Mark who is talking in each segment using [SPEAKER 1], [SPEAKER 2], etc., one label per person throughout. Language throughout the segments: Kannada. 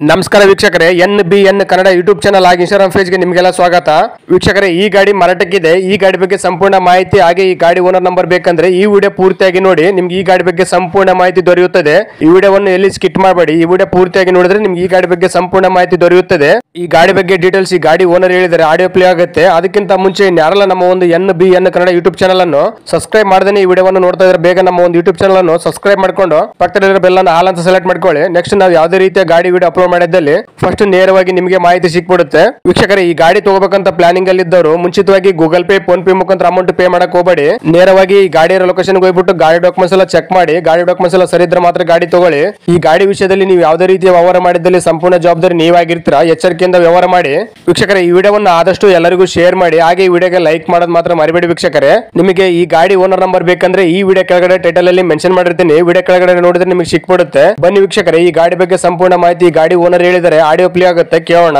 [SPEAKER 1] ನಮಸ್ಕಾರ ವೀಕ್ಷಕರೇ, N B N Kannada YouTube channel ಆಗಿ ಇನ್ಸ್ಟಾಗ್ರಾಮ್ ಪೇಜ್ಗೆ ನಿಮಗೆಲ್ಲ ಸ್ವಾಗತ. ವೀಕ್ಷಕರೇ, ಈ ಗಾಡಿ ಮಾರಾಟಕ್ಕಿದೆ. ಈ ಗಾಡಿ ಬಗ್ಗೆ ಸಂಪೂರ್ಣ ಮಾಹಿತಿ, ಹಾಗೆ ಈ ಗಾಡಿ ಓನರ್ ನಂಬರ್ ಬೇಕಂದ್ರೆ ಈ ವಿಡಿಯೋ ಪೂರ್ತಿಯಾಗಿ ನೋಡಿ, ನಿಮ್ಗೆ ಈ ಗಾಡಿ ಬಗ್ಗೆ ಸಂಪೂರ್ಣ ಮಾಹಿತಿ ದೊರೆಯುತ್ತದೆ. ಈ ವಿಡಿಯೋವನ್ನು ಎಲ್ಲಿ ಸ್ಕಿಟ್ ಮಾಡಬೇಡಿ, ಈ ವಿಡಿಯೋ ಪೂರ್ತಿಯಾಗಿ ನೋಡಿದ್ರೆ ನಿಮ್ಗೆ ಈ ಗಾಡಿ ಬಗ್ಗೆ ಸಂಪೂರ್ಣ ಮಾಹಿತಿ ದೊರೆಯುತ್ತದೆ. ಈ ಗಾಡಿ ಬಗ್ಗೆ ಡೀಟೇಲ್ಸ್ ಈ ಗಾಡಿ ಓನರ್ ಹೇಳಿದರೆ ಆಡಿಯೋ ಪ್ಲೇ ಆಗುತ್ತೆ. ಅದಕ್ಕಿಂತ ಮುಂಚೆ ಇನ್ಯಾರಲ್ಲ ನಮ್ಮ ಒಂದು N B N Kannada YouTube channel ಅನ್ನು ಸಬ್ಸ್ಕ್ರೈಬ್ ಮಾಡದೇ ಈ ವಿಡಿಯೋವನ್ನು ನೋಡ್ತಾ ಇದ್ರೆ ಬೇಗ ನಮ್ಮ ಒಂದು ಯೂಟ್ಯೂಬ್ ಚಾನಲ್ ಅನ್ನು ಸಬ್ಸ್ಕ್ರೈಬ್ ಮಾಡ್ಕೊಂಡು, ಪಕ್ಕದಲ್ಲಿರೋ ಬೆಲ್ ಅನ್ನು ಹಾಲ್ ಅಂತ ಸೆಲೆಕ್ಟ್ ಮಾಡ್ಕೊಳ್ಳಿ. ನೆಕ್ಸ್ಟ್ ನಾವು ಯಾವುದೇ ರೀತಿಯ ಗಾಡಿ ವಿಡಿಯೋ ಅಪ್ಲೋಡ್ ಮಾಡಿದ್ದಲ್ಲಿ ಫಸ್ಟ್ ನೇರವಾಗಿ ನಿಮಗೆ ಮಾಹಿತಿ ಸಿಕ್ಬಿಡುತ್ತೆ. ವೀಕ್ಷಕರೇ, ಈ ಗಾಡಿ ತಗೋಬೇಕಂತ ಪ್ಲಾನಿಂಗ್ ಅಲ್ಲಿ ಇದ್ದವರು ಮುಂಚಿತವಾಗಿ ಗೂಗಲ್ ಪೇ ಫೋನ್ ಪೇ ಮುಖಾಂತರ ಅಮೌಂಟ್ ಪೇ ಮಾಡಕ್ ಹೋಗಬೇಡಿ. ನೇರವಾಗಿ ಈ ಗಾಡಿಯ ಲೊಕೇಶನ್ ಹೋಗ್ಬಿಟ್ಟು ಗಾಡಿ ಡಾಕ್ಯುಮೆಂಟ್ಸ್ ಎಲ್ಲ ಚೆಕ್ ಮಾಡಿ, ಗಾಡಿ ಡಾಕ್ಯುಮೆಂಟ್ಸ್ ಎಲ್ಲ ಸರಿ ಇದ್ರೆ ಮಾತ್ರ ಗಾಡಿ ತಗೊಳ್ಳಿ. ಈ ಗಾಡಿ ವಿಷಯದಲ್ಲಿ ನೀವು ಯಾವುದೇ ರೀತಿಯ ವ್ಯವಹಾರ ಮಾಡಿದ್ದಲ್ಲಿ ಸಂಪೂರ್ಣ ಜವಾಬ್ದಾರಿ ನೀವಾಗಿರ್ತೀರಾ, ಎಚ್ಚರಿಕೆಯಿಂದ ವ್ಯವಹಾರ ಮಾಡಿ. ವೀಕ್ಷಕರೇ, ಈ ವಿಡಿಯೋವನ್ನು ಆದಷ್ಟು ಎಲ್ಲರಿಗೂ ಶೇರ್ ಮಾಡಿ, ಹಾಗೆ ಈ ವಿಡಿಯೋಗೆ ಲೈಕ್ ಮಾಡೋದು ಮಾತ್ರ ಮರಿಬೇಡಿ ವೀಕ್ಷಕರೇ. ನಿಮಗೆ ಈ ಗಾಡಿ ಓನರ್ ನಂಬರ್ ಬೇಕಂದ್ರೆ ಈ ವಿಡಿಯೋ ಕೆಳಗಡೆ ಟೈಟಲ್ ಅಲ್ಲಿ ಮೆನ್ಷನ್ ಮಾಡಿರ್ತೀನಿ. ವಿಡಿಯೋ ಕೆಳಗಡೆ ನೋಡಿದ್ರೆ ನಿಮಗೆ ಸಿಕ್ಬಿಡುತ್ತೆ. ಬನ್ನಿ ವೀಕ್ಷಕರೇ, ಈ ಗಾಡಿ ಬಗ್ಗೆ ಸಂಪೂರ್ಣ ಮಾಹಿತಿ ಗಾಡಿ ಓನರ್ ಹೇಳಿದರೆ ಆಡಿಯೋ ಪ್ಲೇ ಆಗುತ್ತೆ. ಕೇಳೋಣ.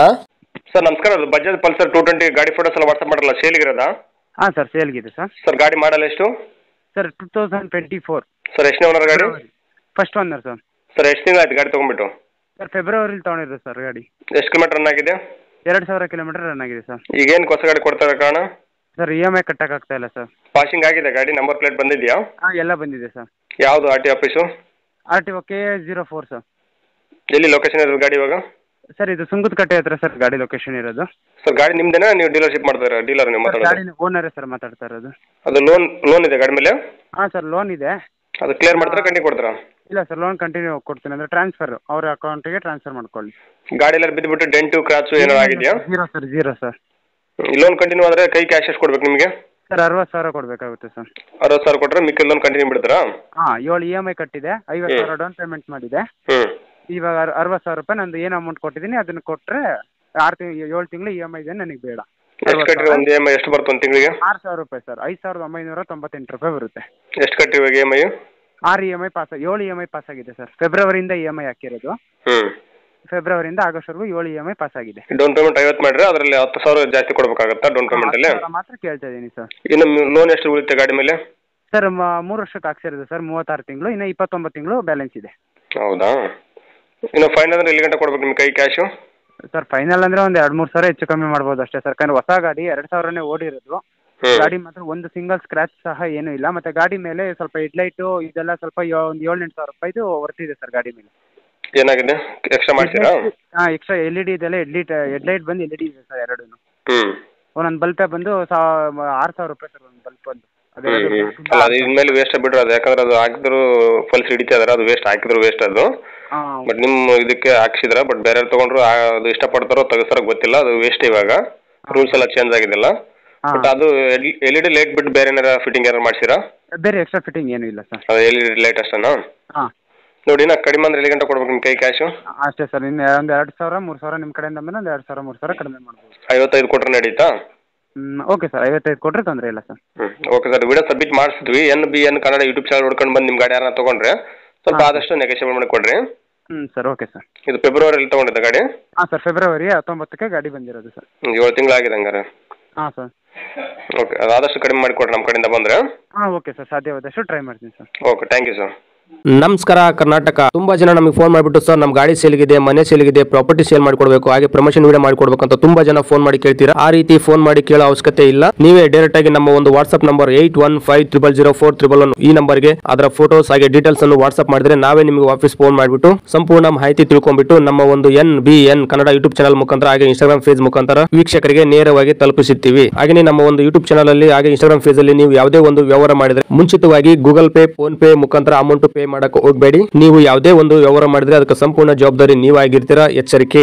[SPEAKER 1] ಸರ್ ನಮಸ್ಕಾರ. ಅದು ಬಜಾಜ್ ಪಲ್ಸರ್ ಟೂ ಟ್ವೆಂಟಿ ಗಾಡಿ ಫೋಟೋಸ್ ಎಲ್ಲ ವಾಟ್ಸ್ಆಪ್ ಮಾಡಲ್ಲ? ಸೇಲ್ ಇರೋದ?
[SPEAKER 2] ಹಾ ಸರ್ ಸೇಲ್ ಸೇಲ್ಗಿದೆ ಸರ್.
[SPEAKER 1] ಸರ್ ಗಾಡಿ ಮಾಡಲ್ಲ ಎಷ್ಟು?
[SPEAKER 2] Sir two thousand twenty four
[SPEAKER 1] sir ಎಷ್ಟನೇ ಓನರ್ ಗಾಡಿ?
[SPEAKER 2] First owner sir.
[SPEAKER 1] ಸರ್ ಎಷ್ಟು ತಿಂಗಳು ಆಯ್ತು ಗಾಡಿ ತೊಗೊಂಡ್ಬಿಟ್ಟು?
[SPEAKER 2] ಸರ್ ಫೆಬ್ರವರಿಲಿ ತೊಗೊಂಡಿರೋದು ಸರ್ ಗಾಡಿ.
[SPEAKER 1] ಎಷ್ಟು ಕಿಲೋಮೀಟರ್ ರನ್ ಆಗಿದೆ?
[SPEAKER 2] ಎರಡು ಸಾವಿರ ಕಿಲೋಮೀಟರ್ ರನ್ ಆಗಿದೆ ಸರ್.
[SPEAKER 1] ಈಗ ಏನು ಹೊಸ ಗಾಡಿ ಕೊಡ್ತಾರೆ ಕಾರಣ?
[SPEAKER 2] ಸರ್ ಇ ಎಂ ಐ ಕಟ್ಟಕ್ಕಾಗ್ತಾ ಇಲ್ಲ ಸರ್.
[SPEAKER 1] ಪಾಸಿಂಗ್ ಆಗಿದೆ ಗಾಡಿ ನಂಬರ್ ಪ್ಲೇಟ್ ಬಂದಿದೆಯಾ?
[SPEAKER 2] ಹಾಂ ಎಲ್ಲ ಬಂದಿದೆ ಸರ್.
[SPEAKER 1] ಯಾವುದು R T office
[SPEAKER 2] R T O K zero four sir.
[SPEAKER 1] ಎಲ್ಲಿ ಲೊಕೇಶನ್ ಇರೋದು ಗಾಡಿ ಇವಾಗ?
[SPEAKER 2] ಸರ್ ಇದು ಸುಂಗದಕಟ್ಟೆ ಹತ್ರ ಸರ್ ಗಾಡಿ ಲೊಕೇಶನ್ ಇರೋದು.
[SPEAKER 1] ಸರ್ ಗಾಡಿ ನಿಮ್ದೇನಾ? ನೀವು ಡೀಲರ್ಶಿಪ್ ಮಾಡ್ತಾರೆ ಡೀಲರ್ ನೀವು ಮಾತಾಡೋದು?
[SPEAKER 2] ಗಾಡಿ ಓನರೇ ಸರ್ ಮಾತಾಡ್ತಾ ಇರೋದು.
[SPEAKER 1] ಅದು ಲೋನ್ ಲೋನ್ ಇದೆ ಗಾಡಿ ಮೇಲೆ?
[SPEAKER 2] ಹಾಂ ಸರ್ ಲೋನ್ ಇದೆ.
[SPEAKER 1] ಅದು ಕ್ಲಿಯರ್ ಮಾಡ್ತಾರೆ ಕಂಡಿ ಕೊಡ್ತಾರಾ?
[SPEAKER 2] ಇಲ್ಲ ಸರ್ ಲೋನ್ ಕಂಟಿನ್ಯೂ ಕೊಡ್ತೀನಿ ಅಂದ್ರೆ ಟ್ರಾನ್ಸ್ಫರ್ ಅವ್ರ ಅಕೌಂಟಿಗೆ ಟ್ರಾನ್ಸ್ಫರ್ ಮಾಡ್ಕೊಳ್ಳಿ.
[SPEAKER 1] ಗಾಡಿ ಎಲ್ಲ ಬಿದ್ದುಬಿಟ್ಟು ಡೆಂಟು ಕ್ರಾಚು ಏನೋ ಆಗಿದೆಯಾ?
[SPEAKER 2] Zero sir zero sir.
[SPEAKER 1] Loan continue ಆದರೆ ಕೈ ಕ್ಯಾಶ್ ಎಷ್ಟು ಕೊಡ್ಬೇಕು ನಿಮಗೆ?
[SPEAKER 2] ಸರ್ ಅರವತ್ತು ಸಾವಿರ ಕೊಡಬೇಕಾಗುತ್ತೆ ಸರ್.
[SPEAKER 1] ಅರವತ್ತು ಸಾವಿರ ಕೊಟ್ಟರೆ ಮಿಕ್ಕಿದ ಲೋನ್ ಕಂಟಿನ್ಯೂ ಬಿಡ್ತಾರಾ?
[SPEAKER 2] ಹಾಂ ಏಳು ಇ ಎಂ ಐ ಕಟ್ಟಿದೆ ಐವತ್ತು ಸಾವಿರ ಡೌನ್ ಪೇಮೆಂಟ್ ಮಾಡಿದೆ.
[SPEAKER 1] ಹ್ಞೂ
[SPEAKER 2] ಇವಾಗ ಅರ್ ಅರವತ್ತು ಸಾವಿರ ರೂಪಾಯಿ ನಂದು ಏನು ಅಮೌಂಟ್ ಕೊಟ್ಟಿದ್ದೀನಿ ಅದನ್ನು ಕೊಟ್ಟರೆ ಆರು ತಿಂಗಳು ಏಳು ತಿಂಗಳು ಇ ಎಂ ಐ ಇದೆ ನನಗೆ ಬೇಡ.
[SPEAKER 1] ಎಷ್ಟು ಕಟ್ಟಿರಿ ಒಂದು ಇ ಎಂ ಐ ಎಷ್ಟು ಒಂದು ತಿಂಗಳಿಗೆ?
[SPEAKER 2] ಆರು ಸಾವಿರ ರೂಪಾಯಿ ಸರ್ ಐದು ಸಾವಿರದ ಒಂಬೈನೂರ ತೊಂಬತ್ತೆಂಟು ರೂಪಾಯಿ ಬರುತ್ತೆ.
[SPEAKER 1] ಎಷ್ಟು ಕಟ್ಟಿರಿ ಇವಾಗ ಇ ಎಂ ಐ
[SPEAKER 2] ಆರು ಇ ಎಂ ಐ ಪಾಸ್ ಏಳು ಇ ಎಂ ಐ ಪಾಸ್ ಆಗಿದೆ ಸರ್. ಫೆಬ್ರವರಿಯಿಂದ ಇ ಎಂ ಐ ಹಾಕಿರೋದು.
[SPEAKER 1] ಹ್ಞೂ
[SPEAKER 2] ಫೆಬ್ರವರಿಯಿಂದ ಆಗಸ್ಟ್ವರೆಗೂ ಏಳು ಇ ಎಂ ಐ ಪಾಸ್ ಆಗಿದೆ.
[SPEAKER 1] ಡೌನ್ ಪೇಮೆಂಟ್ ಐವತ್ತು ಮಾಡಿದ್ರೆ ಅದರಲ್ಲಿ ಹತ್ತು ಸಾವಿರ ಜಾಸ್ತಿ ಕೊಡಬೇಕಾಗತ್ತಾ ಡೌನ್ ಪೇಮೆಂಟಲ್ಲಿ
[SPEAKER 2] ಅಲ್ಲಿ? ಸಾವಿರ ಮಾತ್ರ ಕೇಳ್ತಾ ಇದ್ದೀನಿ ಸರ್.
[SPEAKER 1] ಇನ್ನು ಲೋನ್ ಎಷ್ಟು ಉಳಿತೆ ಗಾಡಿ ಮೇಲೆ?
[SPEAKER 2] ಸರ್ ಮ- ಮೂರು ವರ್ಷಕ್ಕೆ ಹಾಕ್ಸಿರೋದು ಸರ್ ಮೂವತ್ತಾರು ತಿಂಗಳು ಇನ್ನು ಇಪ್ಪತ್ತೊಂಬತ್ತು ತಿಂಗಳು ಬ್ಯಾಲೆನ್ಸ್ ಇದೆ.
[SPEAKER 1] ಹೌದಾ? ಇನ್ನು ಫೈನ್ ಅಂದ್ರೆ ಎಲ್ಲಿ ಗಂಟೆ ಕೊಡ್ಬೇಕು ನಿಮ್ಮ ಕೈ ಕ್ಯಾಶು
[SPEAKER 2] ಸರ್ ಫೈನಲ್ ಅಂದ್ರೆ ಒಂದು ಎರಡು ಮೂರು ಸಾವಿರ ಹೆಚ್ಚು ಕಮ್ಮಿ ಮಾಡ್ಬೋದು ಅಷ್ಟೇ ಸರ್ ಯಾಕಂದ್ರೆ ಹೊಸ ಗಾಡಿ ಎರಡು ಸಾವಿರನೇ ಓಡಿರೋದು. ಗಾಡಿ ಮಾತ್ರ ಒಂದು ಸಿಂಗಲ್ ಸ್ಕ್ರಾಚ್ ಸಹ ಏನೂ ಇಲ್ಲ. ಮತ್ತೆ ಗಾಡಿ ಮೇಲೆ ಸ್ವಲ್ಪ ಹೆಡ್ಲೈಟು ಇದೆಲ್ಲ ಸ್ವಲ್ಪ ಒಂದು ಏಳು ಎಂಟು ಸಾವಿರ ರೂಪಾಯಿದು ವರ್ತಿದೆ ಸರ್ ಗಾಡಿ ಮೇಲೆ.
[SPEAKER 1] ಏನಾಗಿದೆ? ಎಕ್ಸ್ಟ್ರಾ ಮಾಡ್ತೀರಾ?
[SPEAKER 2] ಹಾಂ ಎಕ್ಸ್ಟ್ರಾ ಎಲ್ ಇ ಡಿ ಇದೆಲ್ಲ ಹೆಡ್ಲೈಟ್ ಹೆಡ್ಲೈಟ್ ಬಂದು ಎಲ್ ಇ ಡಿ ಇದೆ ಸರ್ ಎರಡೂ.
[SPEAKER 1] ಹ್ಞೂ
[SPEAKER 2] ಒಂದೊಂದು ಬಲ್ಪೇ ಬಂದು ಸಾ ಆರು ಸಾವಿರ ರೂಪಾಯಿ ಸರ್ ಒಂದು ಬಲ್ಪ್ ಬಂದು.
[SPEAKER 1] ಹ್ಞೂ ಹ್ಞೂ ಅಲ್ಲ ಅದು ಇನ್ಮೇಲೆ ವೇಸ್ಟ್ ಬಿಡ್ರಿ ಅದು ಯಾಕಂದ್ರೆ ಅದು ಹಾಕಿದ್ರು ಫಲ್ಸ್ ಹಿಡಿತಾ ಇದಾರೆ ಅದು ವೇಸ್ಟ್ ಹಾಕಿದ್ರು ವೇಸ್ಟ್ ಅದು. ಬಟ್ ನಿಮ್ಮ ಇದಕ್ಕೆ ಹಾಕ್ಸಿದ್ರ ಬಟ್ ಬೇರೆ ತಗೊಂಡ್ರು ಆ- ಅದು ಇಷ್ಟಪಡ್ತಾರೋ ತೆಗಿಸ್ತಾರೋ ಗೊತ್ತಿಲ್ಲ ಅದು ವೇಸ್ಟ್ ಇವಾಗ. ರೂಲ್ಸ್ ಎಲ್ಲ ಚೇಂಜ್ ಆಗಿದೆಲ್ಲ
[SPEAKER 2] ಹಾಂ.
[SPEAKER 1] ಬಟ್ ಅದು ಎಲ್ ಇ ಡಿ ಲೈಟ್ ಬಿಟ್ಟು ಬೇರೆ ಏನಾರ ಫಿಟ್ಟಿಂಗ್ ಏನಾರು ಮಾಡ್ಸಿರಾ?
[SPEAKER 2] ಬೇರೆ ಎಕ್ಸ್ಟ್ರಾ ಫಿಟ್ಟಿಂಗ್ ಏನು ಇಲ್ಲ ಸರ್.
[SPEAKER 1] ಅದು ಎಲ್ ಇ ಡಿ ಲೈಟ್ ಅಷ್ಟೇನಾ
[SPEAKER 2] ಹಾಂ.
[SPEAKER 1] ನೋಡಿ ನಾ ಕಡಿಮೆ ಅಂದ್ರೆ ಎಲ್ಲಿ ಗಂಟೆ ಕೊಡ್ಬೇಕು ನಿಮ್ಮ ಕೈ ಕ್ಯಾಶು
[SPEAKER 2] ಅಷ್ಟೇ ಸರ್ ಇನ್ನು ಒಂದು ಎರಡು ಸಾವಿರ ಮೂರು ಸಾವಿರ ನಿಮ್ಮ ಕಡೆಯಿಂದ ಬಂದ್ರೆ ಒಂದು ಎರಡು ಸಾವಿರ ಮೂರು ಸಾವಿರ ಕಡಿಮೆ ಮಾಡ್ಬೋದು.
[SPEAKER 1] ಐವತ್ತೈದು ಕೊಟ್ರೆ ನಡೀತಾ?
[SPEAKER 2] ಹ್ಞೂ ಓಕೆ ಸರ್ ಐವತ್ತೈದು ಕೊಟ್ಟರೆ ತೊಂದರೆ ಇಲ್ಲ ಸರ್.
[SPEAKER 1] ಹ್ಞೂ okay sir video submit ಮಾಡಿಸಿದ್ವಿ. N B N Kannada YouTube channel ನೋಡ್ಕೊಂಡು ಬಂದು ನಿಮ್ಮ ಗಾಡಿ ಯಾರನ್ನ ತೊಗೊಂಡ್ರೆ ಸ್ವಲ್ಪ ಆದಷ್ಟು ನೆಗೋಷಿಯೇಟ್ ಮಾಡಿ ಕೊಡ್ರಿ
[SPEAKER 2] ಹ್ಞೂ ಸರ್ ಓಕೆ ಸರ್.
[SPEAKER 1] ಇದು ಫೆಬ್ರವರಿಯಲ್ಲಿ ತಗೊಂಡಿದ್ದ ಗಾಡಿ?
[SPEAKER 2] ಹಾಂ ಸರ್ ಫೆಬ್ರವರಿ ಹತ್ತೊಂಬತ್ತಕ್ಕೆ ಗಾಡಿ ಬಂದಿರೋದು ಸರ್.
[SPEAKER 1] ಹ್ಮ್, ಏಳು ತಿಂಗಳಾಗಿದೆ ಹಂಗಾರೆ.
[SPEAKER 2] ಹಾಂ ಸರ್.
[SPEAKER 1] ಓಕೆ ಆದಷ್ಟು ಕಡಿಮೆ ಮಾಡಿಕೊಡ್ರಿ ನಮ್ಮ ಕಡೆಯಿಂದ ಬಂದರೆ.
[SPEAKER 2] ಹಾ ಓಕೆ ಸರ್ ಸಾಧ್ಯವಾದಷ್ಟು ಟ್ರೈ ಮಾಡ್ತೀನಿ sir.
[SPEAKER 1] Okay thank you sir
[SPEAKER 3] ನಮಸ್ಕಾರ, ಕರ್ನಾಟಕ. ತುಂಬಾ ಜನ ನಮಗೆ ಫೋನ್ ಮಾಡಿಬಿಟ್ಟು, ಸರ್ ನಮ್ಮ ಗಾಡಿ ಸೇಲ್ಗಿದೆ, ಮನೆ ಸೇಲ್ಗಿದೆ ಪ್ರಾಪರ್ಟಿ ಸೇಲ್ ಮಾಡಿಕೊಡಬೇಕು, ಹಾಗೆ ಪ್ರಮೋಷನ್ ವೀಡಿಯೋ ಮಾಡಿಕೊಡ್ಬೇಕು ಅಂತ ತುಂಬಾ ಜನ ಫೋನ್ ಮಾಡಿ ಕೇಳ್ತೀರಾ? ಆ ರೀತಿ ಫೋನ್ ಮಾಡಿ ಕೇಳೋ ಅವಶ್ಯಕತೆ ಇಲ್ಲ. ನೀವೇ ಡೈರೆಕ್ಟ್ ಆಗಿ ನಮ್ಮ ಒಂದು WhatsApp number eight one five triple zero four triple one ಈ ನಂಬರ್ಗೆ ಅದರ ಫೋಟೋಸ್ ಹಾಗೆ ಡೀಟೇಲ್ಸ್ ಅನ್ನು ವಾಟ್ಸ್ಆಪ್ ಮಾಡಿದ್ರೆ ನಾವೇ ನಿಮಗೆ ವಾಪಸ್ ಫೋನ್ ಮಾಡಿಬಿಟ್ಟು, ಸಂಪೂರ್ಣ ಮಾಹಿತಿ ತಿಳ್ಕೊಂಡ್ಬಿಟ್ಟು, ನಮ್ಮ ಒಂದು N B N Kannada YouTube channel ಮುಖಾಂತರ, ಹಾಗೆ ಇನ್ಸ್ಟಾಗ್ರಾಮ್ ಫೇಸ್ ಮುಖಾಂತರ ವೀಕ್ಷಕರಿಗೆ ನೇರವಾಗಿ ತಲುಪಿಸುತ್ತೀವಿ. ಹಾಗೆ ನಮ್ಮ ಒಂದು ಯೂಟ್ಯೂಬ್ ಚಾನಲ್ ಅಲ್ಲಿ, ಹಾಗೆ ಇನ್ಸ್ಟಾಗ್ರಾಮ್ ಫೇಸ್ ಅಲ್ಲಿ ನೀವು ಯಾವುದೇ ಒಂದು ವ್ಯವಹಾರ ಮಾಡಿದ್ರೆ, ಮುಂಚಿತವಾಗಿ ಗೂಗಲ್ ಪೇ ಫೋನ್ ಪೇ ಮುಖಾಂತರ ಅಮೌಂಟ್ ಪೇ ಮಾಡಕ್ಕೆ ಹೋಗಬೇಡಿ. ನೀವು ಯಾವುದೇ ಒಂದು ವ್ಯವಹಾರ ಮಾಡಿದ್ರೆ ಅದಕ್ಕೆ ಸಂಪೂರ್ಣ ಜವಾಬ್ದಾರಿ ನೀವಾಗಿರ್ತೀರಾ? ಎಚ್ಚರಿಕೆ.